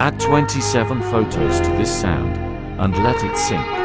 Add 27 photos to this sound and let it sink.